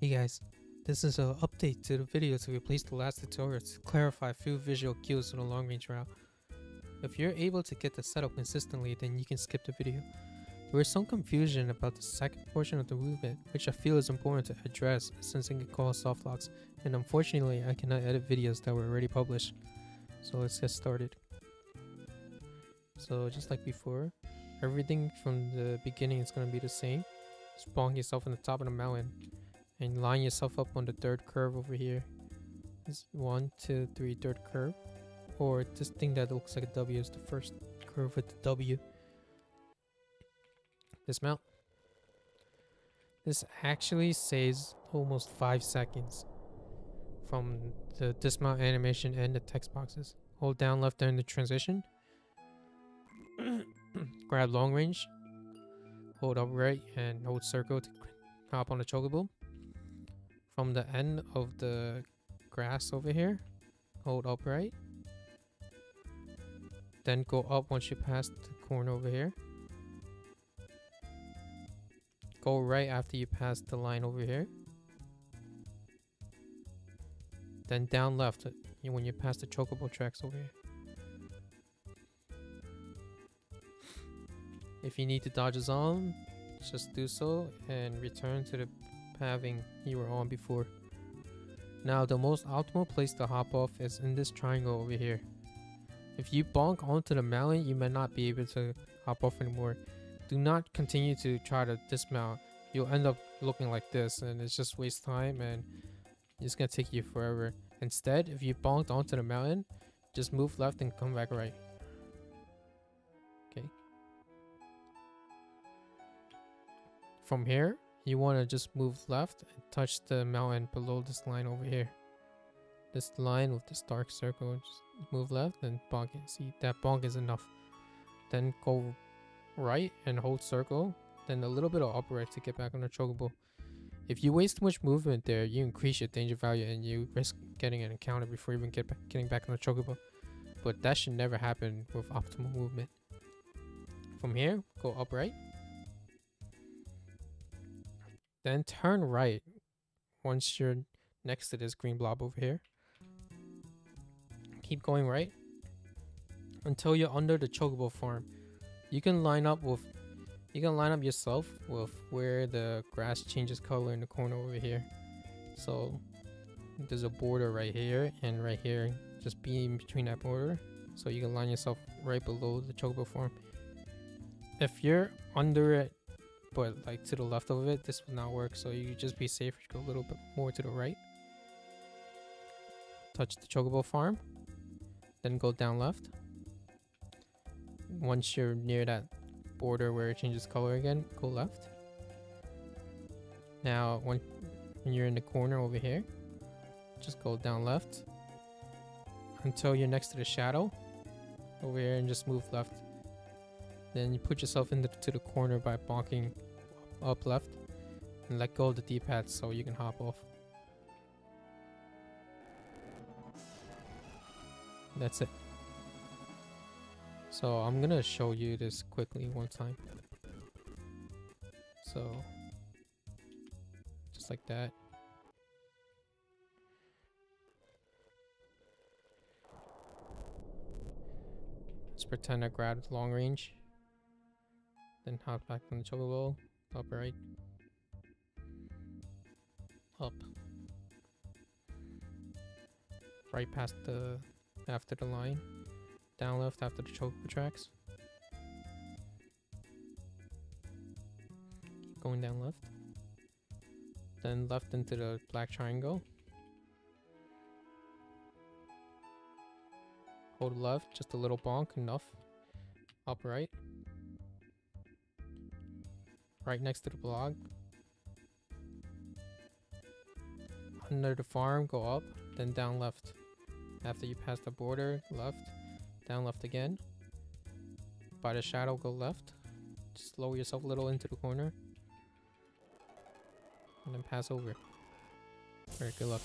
Hey guys, this is an update to the video to replace the last tutorial to clarify a few visual cues on the long range route. If you're able to get the setup consistently, then you can skip the video. There was some confusion about the second portion of the movement, which I feel is important to address since it can cause soft locks, and unfortunately I cannot edit videos that were already published. So let's get started. So just like before, everything from the beginning is going to be the same. Spawn yourself on the top of the mountain and line yourself up on the third curve over here. This one, two, three, third curve. Or this thing that looks like a W is the first curve with the W. Dismount. This actually saves almost 5 seconds from the dismount animation and the text boxes. Hold down left during the transition. Grab long range. Hold up right and hold circle to hop on the chocobo. From the end of the grass over here, hold upright. Then go up once you pass the corner over here. Go right after you pass the line over here. Then down left when you pass the chocobo tracks over here. If you need to dodge a zone, just do so and return to the paving you were on before. Now the most optimal place to hop off is in this triangle over here. If you bonk onto the mountain, you may not be able to hop off anymore. Do not continue to try to dismount. You'll end up looking like this and it's just waste time and it's gonna take you forever. Instead, if you bonked onto the mountain, just move left and come back right. Okay. From here, you want to just move left and touch the mountain below this line over here. This line with this dark circle, just move left and bonk it. See, that bonk is enough. Then go right and hold circle. Then a little bit of upright to get back on the chocobo. If you waste too much movement there, you increase your danger value and you risk getting an encounter before even get back, getting back on the chocobo. But that should never happen with optimal movement. From here, go upright. Then turn right once you're next to this green blob over here. Keep going right until you're under the chocobo farm. You can line up with you can line up yourself with where the grass changes color in the corner over here. So there's a border right here and right here. Just be in between that border. So you can line yourself right below the chocobo farm. If you're under it but like to the left of it, this will not work. So you just be safe. You Go a little bit more to the right. Touch the chocobo farm. Then go down left. Once you're near that border where it changes color again, go left. Now, when, when you're in the corner over here, just go down left until you're next to the shadow over here and just move left. Then you put yourself into to the corner by bonking up left and let go of the D-pad so you can hop off. That's it. So I'm gonna show you this quickly one time. So just like that. Let's pretend I grabbed long range. Then hop back on the chocobo. Up right. Up. Right past the after the line. Down left after the chocobo tracks. Keep going down left. Then left into the black triangle. Hold left, just a little bonk, enough. Up right. Right next to the blog. Under the farm, go up, then down left. After you pass the border, left, down left again. By the shadow, go left. Just lower yourself a little into the corner. And then pass over. Alright, good luck.